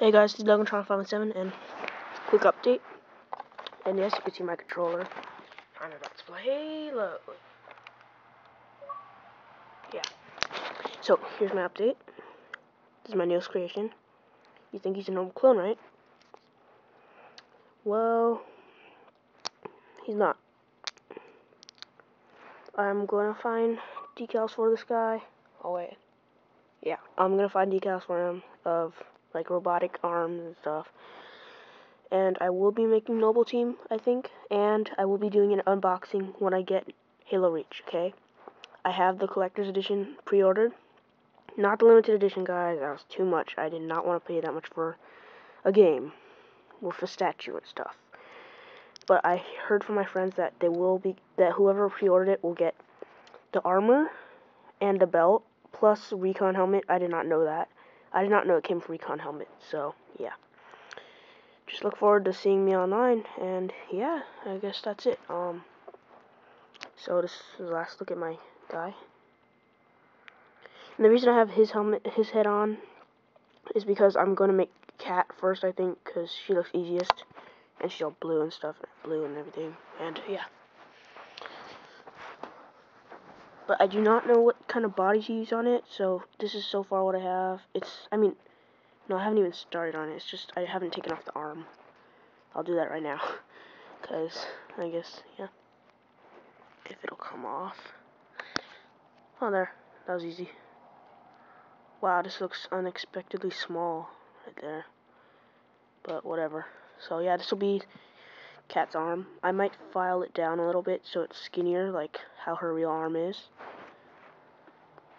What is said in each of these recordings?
Hey guys, this is Legotron 517 and quick update. And yes, you can see my controller. I'm about to play Halo. Yeah. So, here's my update. This is my newest creation. You think he's a normal clone, right? Well, he's not. I'm gonna find decals for this guy. Oh wait. Yeah, I'm gonna find decals for him of like robotic arms and stuff. And I will be making Noble Team, I think, and I will be doing an unboxing when I get Halo Reach, okay? I have the collector's edition pre-ordered. Not the limited edition, guys. That was too much. I did not want to pay that much for a game with a statue and stuff. But I heard from my friends that they will be that whoever pre-ordered it will get the armor and the belt plus recon helmet. I did not know that. I did not know it came from recon helmet, so yeah. Just look forward to seeing me online, and yeah, I guess that's it. Um, so this is the last look at my guy. And the reason I have his helmet, his head on, is because I'm gonna make Kat first, I think, because she looks easiest, and she's all blue and stuff, blue and everything, and yeah. But I do not know what kind of body he used on it, so this is so far what I have. It's, I mean, no, I haven't even started on it. It's just I haven't taken off the arm. I'll do that right now, because I guess, yeah, if it'll come off. Oh, there. That was easy. Wow, this looks unexpectedly small right there. But whatever. So yeah, this will be Kat's arm. I might file it down a little bit so it's skinnier, like how her real arm is.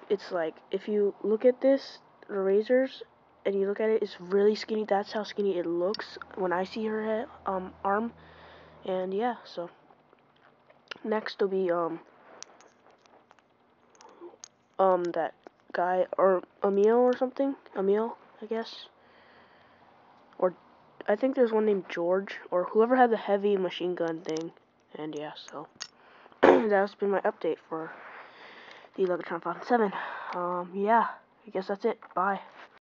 It's like, if you look at this, the razors, and you look at it, it's really skinny. That's how skinny it looks when I see her head, um, arm. And yeah, so. Next will be, um, um, that guy, or Emile or something. Emile, I guess. Or I think there's one named George, or whoever had the heavy machine gun thing. And yeah, so that's been my update for the Legotron 507. Um, yeah, I guess that's it. Bye.